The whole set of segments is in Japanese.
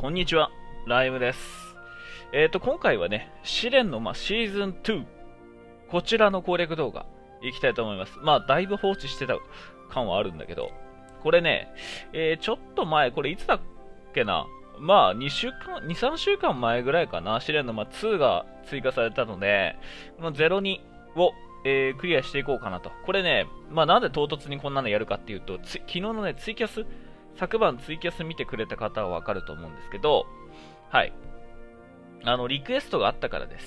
こんにちは、ライムです。えっ、ー、と、今回はね、試練の、まあ、シーズン2、こちらの攻略動画、いきたいと思います。まあ、だいぶ放置してた感はあるんだけど、これね、えー、ちょっと前、これいつだっけな、まあ、2週間、2、3週間前ぐらいかな、試練の、まあ、2が追加されたので、この02を、えー、クリアしていこうかなと。これね、まあ、なんで唐突にこんなのやるかっていうと、昨日のね、ツイキャス、昨晩ツイキャス見てくれた方はわかると思うんですけど、はい。あの、リクエストがあったからです。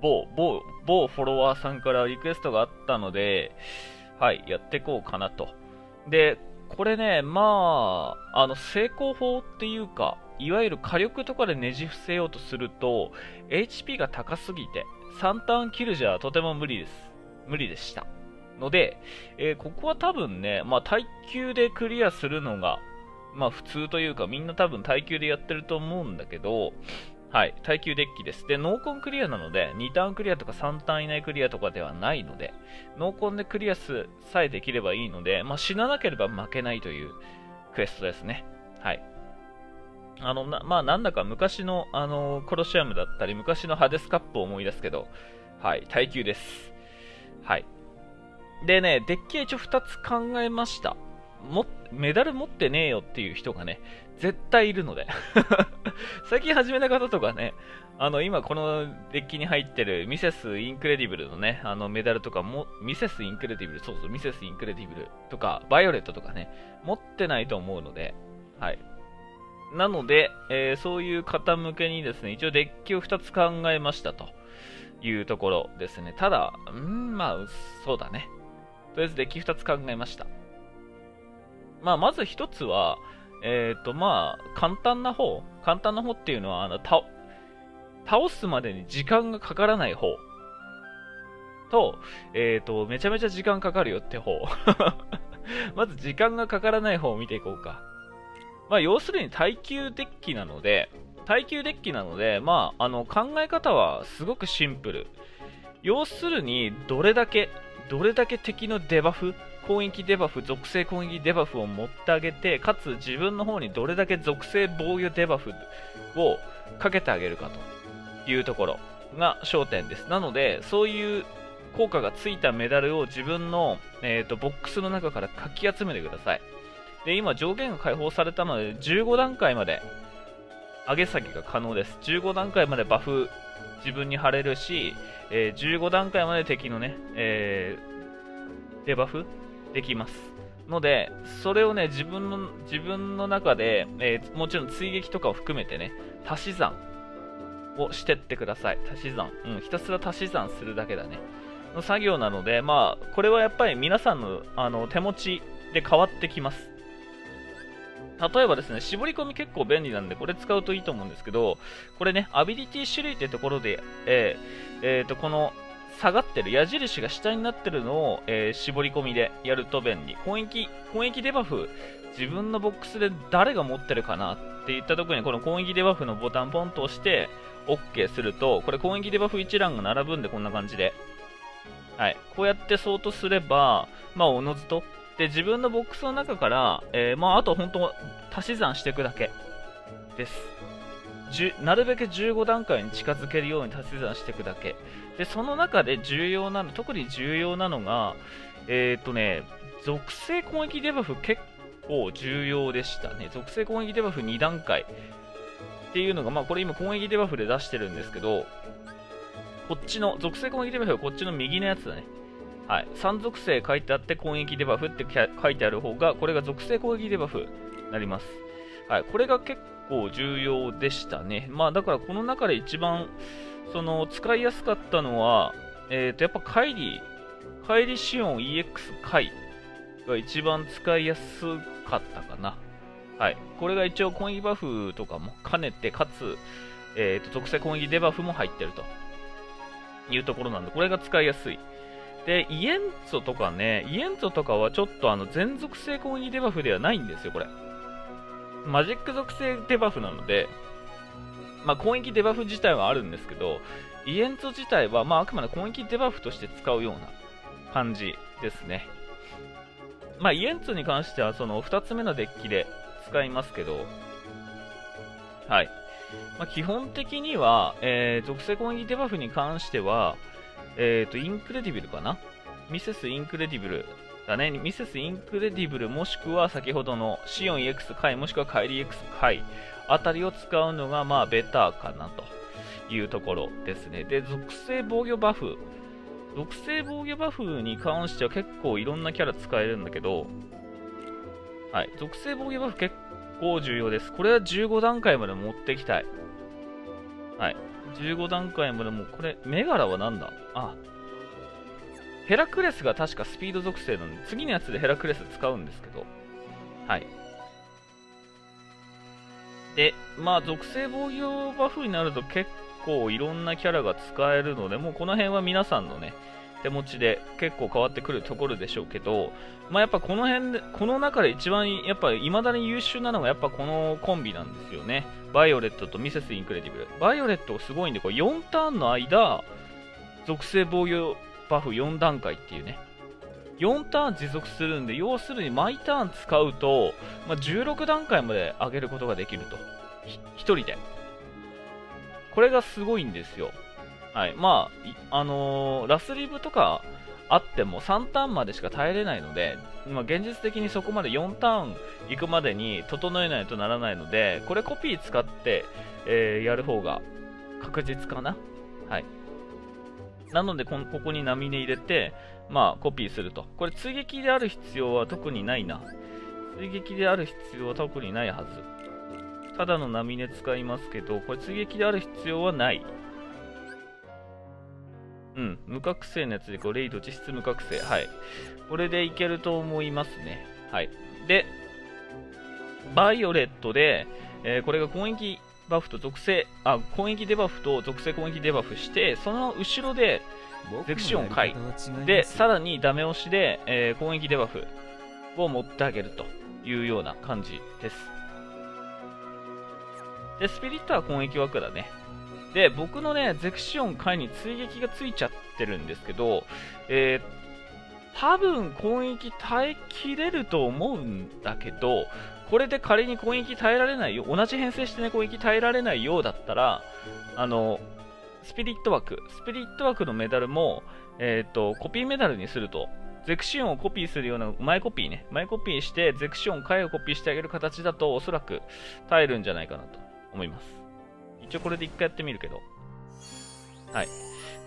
某、某、某フォロワーさんからリクエストがあったので、はい、やってこうかなと。で、これね、まあ、あの、成功法っていうか、いわゆる火力とかでねじ伏せようとすると、HP が高すぎて、3ターンキルじゃとても無理です。無理でした。ので、えー、ここは多分ね、まあ、耐久でクリアするのが、まあ、普通というか、みんな多分耐久でやってると思うんだけど、はい、耐久デッキです。で、ノーコンクリアなので、2ターンクリアとか3ターン以内クリアとかではないので、ノーコンでクリアさえできればいいので、まあ、死ななければ負けないというクエストですね。はい。あの、なまあ、なんだか昔の、あのコロシアムだったり、昔のハデスカップを思い出すけど、はい、耐久です。はい。でね、デッキは一応2つ考えました。も、メダル持ってねえよっていう人がね、絶対いるので 最近始めた方とかね、あの、今このデッキに入ってるミセスインクレディブルのね、あのメダルとかも、ミセスインクレディブル、そうそう、ミセスインクレディブルとか、バイオレットとかね、持ってないと思うので、はい。なので、えー、そういう方向けにですね、一応デッキを2つ考えましたというところですね。ただ、うんまあ、そうだね。とりあえずデッキ2つ考えました。まあ、まず1つは、えっ、ー、と、まあ、簡単な方。簡単な方っていうのは、あの、倒すまでに時間がかからない方。と、えっ、ー、と、めちゃめちゃ時間かかるよって方。まず時間がかからない方を見ていこうか。まあ、要するに耐久デッキなので、耐久デッキなので、まあ、あの、考え方はすごくシンプル。要するに、どれだけどれだけ敵のデバフ、攻撃デバフ、属性攻撃デバフを持ってあげて、かつ自分の方にどれだけ属性防御デバフをかけてあげるかというところが焦点です。なので、そういう効果がついたメダルを自分の、えーと、ボックスの中からかき集めてください。で、今上限が解放されたので、15段階まで上げ下げが可能です。15段階までバフ自分に貼れるし、えー、15段階まで敵のね、えー、デバフできます。ので、それをね、自分の、自分の中で、えー、もちろん追撃とかを含めてね、足し算をしてってください。足し算。うん、ひたすら足し算するだけだね。の作業なので、まあ、これはやっぱり皆さんのあの手持ちで変わってきます。例えばですね、絞り込み結構便利なんで、これ使うといいと思うんですけど、これね、アビリティ種類ってところで、えー、えー、と、この、下がってる、矢印が下になってるのを、えー、絞り込みでやると便利。攻撃、攻撃デバフ、自分のボックスで誰が持ってるかなって言ったところに、この攻撃デバフのボタンポンと押して、OK すると、これ攻撃デバフ一覧が並ぶんで、こんな感じで。はい。こうやってそうとすれば、まあ、おのずと、で、自分のボックスの中から、えー、まあ、あと本当、足し算していくだけです。なるべく15段階に近づけるように足し算していくだけ。で、その中で重要なの、特に重要なのが、えっ、ー、とね、属性攻撃デバフ結構重要でしたね。属性攻撃デバフ2段階っていうのが、まあこれ今攻撃デバフで出してるんですけど、こっちの、属性攻撃デバフはこっちの右のやつだね。はい、3属性書いてあって攻撃デバフって書いてある方が、これが属性攻撃デバフになります。はい、これが結構重要でしたね。まあだからこの中で一番その使いやすかったのは、え、ー、とやっぱカイリー、カイリシオン EX カイが一番使いやすかったかな。はい。これが一応攻撃バフとかも兼ねて、かつ、え、ー、と属性攻撃デバフも入ってるというところなんで、これが使いやすい。で、イエンツォとかね、イエンツォとかはちょっとあの、全属性攻撃デバフではないんですよ、これ。マジック属性デバフなので、まあ、攻撃デバフ自体はあるんですけど、イエンツォ自体は、まあ、あくまで攻撃デバフとして使うような感じですね。まあ、イエンツォに関しては、その、2つ目のデッキで使いますけど、はい。まあ、基本的には、えー、属性攻撃デバフに関しては、えっ、ー、と、インクレディブルかな？ミセスインクレディブルだね。ミセスインクレディブルもしくは先ほどのシオン EX 回もしくはカイリ EX 回あたりを使うのがまあベターかなというところですね。で、属性防御バフ。属性防御バフに関しては結構いろんなキャラ使えるんだけど、はい。属性防御バフ結構重要です。これは15段階まで持ってきたい。はい。15段階までもう、これ、メガラは何だ？あ、ヘラクレスが確かスピード属性なんで、次のやつでヘラクレス使うんですけど、はい。で、まあ、属性防御バフになると結構いろんなキャラが使えるので、もうこの辺は皆さんのね、手持ちで結構変わってくるところでしょうけど、まあ、やっぱこの辺で、この中で一番やっぱ未だに優秀なのがやっぱこのコンビなんですよね。バイオレットとミセス・インクレディブル。バイオレットすごいんで、これ4ターンの間、属性防御バフ4段階っていうね。4ターン持続するんで、要するに毎ターン使うと、まあ、16段階まで上げることができると。1人で。これがすごいんですよ。はい。まあ、あのー、ラスリブとかあっても3ターンまでしか耐えれないので、まあ、現実的にそこまで4ターン行くまでに整えないとならないので、これコピー使って、えー、やる方が確実かな。はい。なのでこ、ここに波根入れて、まあ、コピーすると。これ、追撃である必要は特にないな。追撃である必要は特にないはず。ただの波根使いますけど、これ追撃である必要はない。うん、無覚醒のやつで、こう、レイド実質無覚醒。はい。これでいけると思いますね。はい。で、バイオレットで、えー、これが攻撃バフと属性、あ、攻撃デバフと属性攻撃デバフして、その後ろで、ゼクシオン回。で、さらにダメ押しで、えー、攻撃デバフを持ってあげるというような感じです。で、スピリットは攻撃枠だね。で、僕のね、ゼクシオン回に追撃がついちゃってるんですけど、えー、多分攻撃耐えきれると思うんだけど、これで仮に攻撃耐えられないよ、同じ編成してね、攻撃耐えられないようだったら、あの、スピリット枠、スピリット枠のメダルも、えっ、ー、と、コピーメダルにすると、ゼクシオンをコピーするような、前コピーね、前コピーして、ゼクシオン回をコピーしてあげる形だと、おそらく耐えるんじゃないかなと思います。一応これで一回やってみるけど。はい。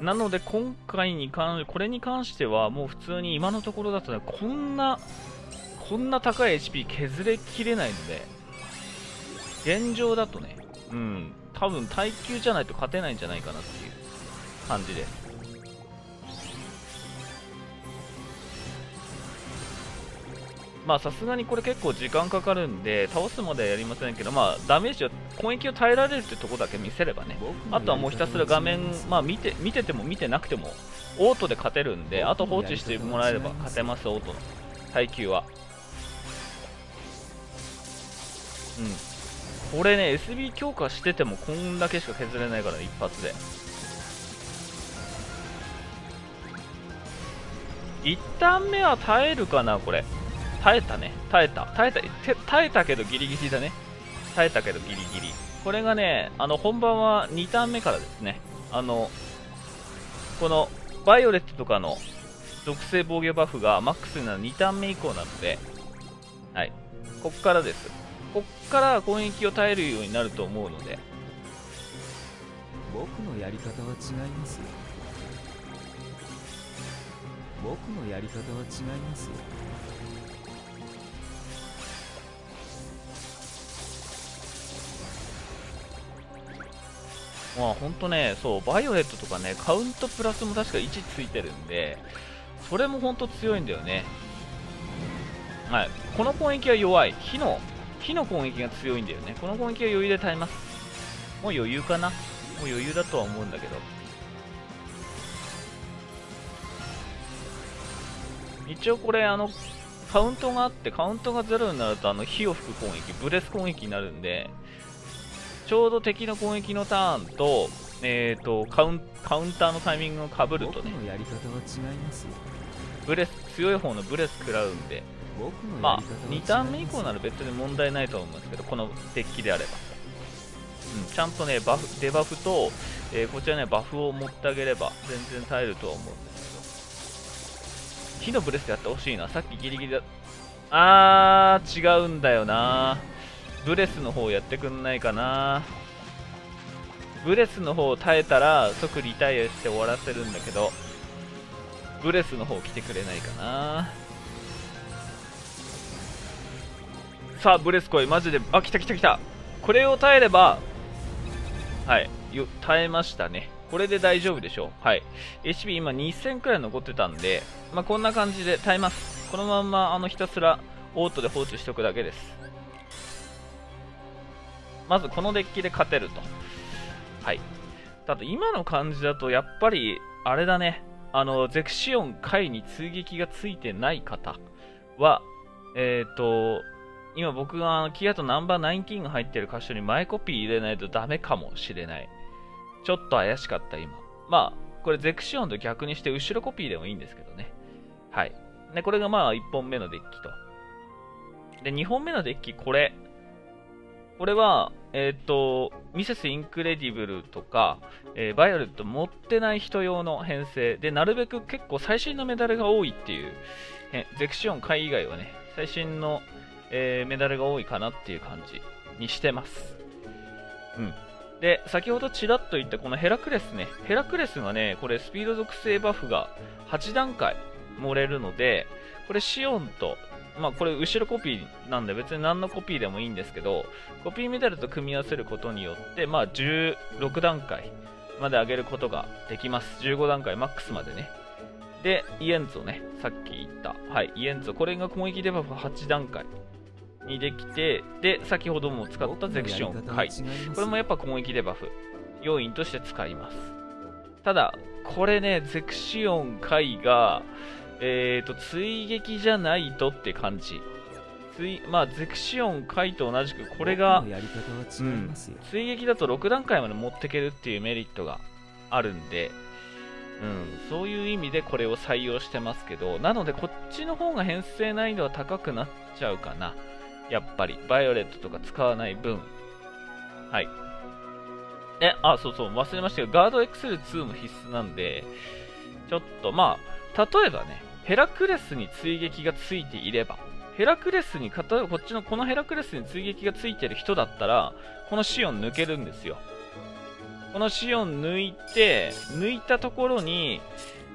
なので今回に関、これに関してはもう普通に今のところだとね、こんな、こんな高い HP 削れきれないので、現状だとね、うん、多分耐久じゃないと勝てないんじゃないかなっていう感じです。まあさすがにこれ結構時間かかるんで、倒すまではやりませんけど、まあダメージは攻撃を耐えられるってとこだけ見せればね、あとはもうひたすら画面、まあ見て、見てても見てなくても、オートで勝てるんで、あと放置してもらえれば勝てます、オートの耐久は。うん。これね、SB 強化しててもこんだけしか削れないから、ね、一発で。1ターン目は耐えるかな、これ。耐えたね。耐えた。耐えた。耐えたけどギリギリだね。耐えたけどギリギリ。これがね、あの、本番は2ターン目からですね。あの、この、バイオレットとかの属性防御バフがマックスになる2ターン目以降なので、はい。こっからです。こっから攻撃を耐えるようになると思うので。僕のやり方は違いますよ僕のやり方は違いますよまあ本当ね、そう、バイオレットとかね、カウントプラスも確か1ついてるんで、それも本当強いんだよね。はい。この攻撃は弱い。火の、火の攻撃が強いんだよね。この攻撃は余裕で耐えます。もう余裕かなもう余裕だとは思うんだけど。一応これ、あの、カウントがあって、カウントが0になると、あの、火を吹く攻撃、ブレス攻撃になるんで、ちょうど敵の攻撃のターンと、えーと、カウンカウンターのタイミングをかぶるとね、ブレス強い方のブレス食らうんで、まあ、2ターン目以降なら別に問題ないと思いますけど、このデッキであれば。うん、ちゃんとねバフデバフと、えーこちらねバフを持ってあげれば全然耐えるとは思うんですけど火のブレスやってほしいな。さっきギリギリだ。あー違うんだよなブレスの方やってくんないかな。ブレスの方耐えたら即リタイアして終わらせるんだけどブレスの方来てくれないかな。さあブレス来い。マジで。あ来た来た来た。これを耐えればはい。よ耐えましたね。これで大丈夫でしょう。はい。HP 今2000くらい残ってたんでまあこんな感じで耐えます。このまんまあのひたすらオートで放置しておくだけです。まずこのデッキで勝てるとはいただ今の感じだとやっぱりあれだねあのゼクシオン回に追撃がついてない方はえっ、と今僕がキアとナンバー19が入ってる箇所に前コピー入れないとダメかもしれない。ちょっと怪しかった今。まあ、これゼクシオンと逆にして後ろコピーでもいいんですけどね。はい。で、これがまあ1本目のデッキと。で、2本目のデッキこれ。これは、えっ、と、ミセスインクレディブルとか、えーバイオレット持ってない人用の編成で、なるべく結構最新のメダルが多いっていう、へゼクシオン回以外はね、最新のえーメダルが多いかなっていう感じにしてます。うん。で、先ほどちらっと言ったこのヘラクレスね。ヘラクレスがね、これスピード属性バフが8段階盛れるので、これシオンと、まあこれ後ろコピーなんで別に何のコピーでもいいんですけど、コピーメダルと組み合わせることによって、まあ16段階まで上げることができます。15段階マックスまでね。で、イエンツォね、さっき言った、はい、イエンツォ、これが攻撃デバフ8段階にできて、で、先ほども使ったゼクシオン、はい、これもやっぱ攻撃デバフ、要因として使います。ただ、これね、ゼクシオン回が、えーと、追撃じゃないとって感じ。追まあ、ゼクシオン回と同じく、これが、僕のやり方は違いますよ、追撃だと6段階まで持っていけるっていうメリットがあるんで、うん、そういう意味でこれを採用してますけど、なのでこっちの方が編成難易度は高くなっちゃうかな。やっぱり、バイオレットとか使わない分。はい。え、あ、そうそう、忘れましたけど、ガード XL2 も必須なんで、ちょっと、まあ、例えばね、ヘラクレスに追撃がついていれば、ヘラクレスに、例えばこっちのこのヘラクレスに追撃がついてる人だったら、このシオン抜けるんですよ。このシオン抜いて、抜いたところに、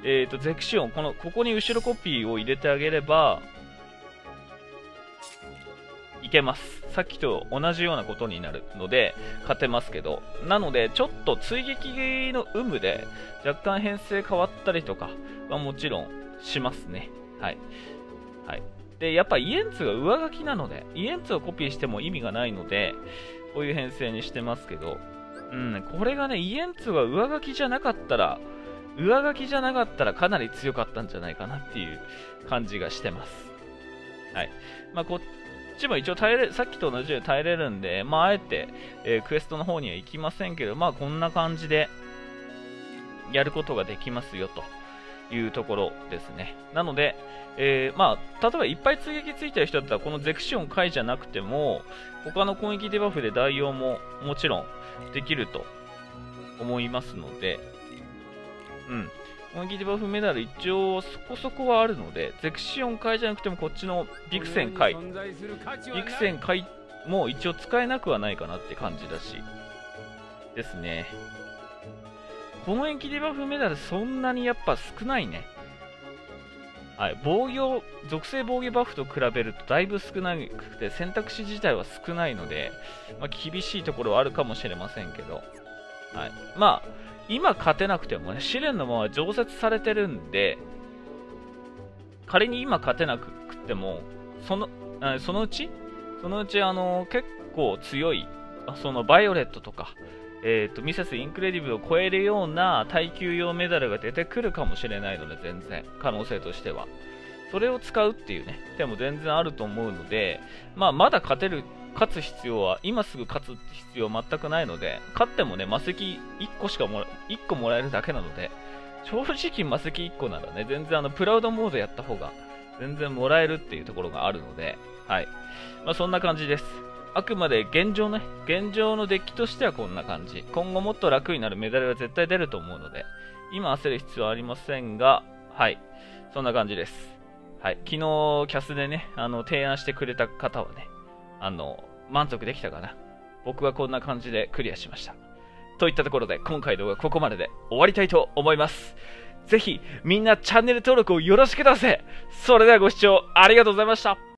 えっ、と、ゼクシオン、この、ここに後ろコピーを入れてあげれば、いけます。さっきと同じようなことになるので、勝てますけど。なので、ちょっと追撃の有無で、若干編成変わったりとかはもちろんしますね。はい。はい。で、やっぱイエンツが上書きなので、イエンツをコピーしても意味がないので、こういう編成にしてますけど、うん、これがね、イエンツが上書きじゃなかったら、上書きじゃなかったらかなり強かったんじゃないかなっていう感じがしてます。はい。まあ、こっちも一応耐えれ、さっきと同じように耐えれるんで、まあ、あえて、えークエストの方には行きませんけど、まあ、こんな感じで、やることができますよ、というところですね。なので、えーまあ、例えばいっぱい追撃ついてる人だったら、このゼクシオン回じゃなくても、他の攻撃デバフで代用ももちろんできると思いますので、うん。攻撃デバフメダル一応そこそこはあるので、ゼクシオン回じゃなくてもこっちのビクセン回、ビクセン回も一応使えなくはないかなって感じだし、ですね。攻撃デバフメダルそんなにやっぱ少ないね。はい、防御、属性防御バフと比べるとだいぶ少なくて選択肢自体は少ないので、まあ、厳しいところはあるかもしれませんけど、はい、まあ、今勝てなくてもね、試練のまま常設されてるんで、仮に今勝てなくても、その、そのうち？そのうちあの、結構強い、そのバイオレットとか、えー、とミセスインクレディブルを超えるような耐久用メダルが出てくるかもしれないので、全然、可能性としては。それを使うっていうね、手も全然あると思うので、まあ、まだ勝てる、勝つ必要は、今すぐ勝つ必要は全くないので、勝ってもね、魔石1個しかもら、1個もらえるだけなので、正直魔石1個ならね、全然あの、プラウドモードやった方が、全然もらえるっていうところがあるので、はい。まあ、そんな感じです。あくまで現状ね、現状のデッキとしてはこんな感じ。今後もっと楽になるメダルは絶対出ると思うので、今焦る必要はありませんが、はい。そんな感じです。はい。昨日、キャスでね、あの、提案してくれた方はね、あの、満足できたかな。僕はこんな感じでクリアしました。といったところで、今回の動画ここまでで終わりたいと思います。ぜひ、みんなチャンネル登録をよろしくだせそれではご視聴ありがとうございました。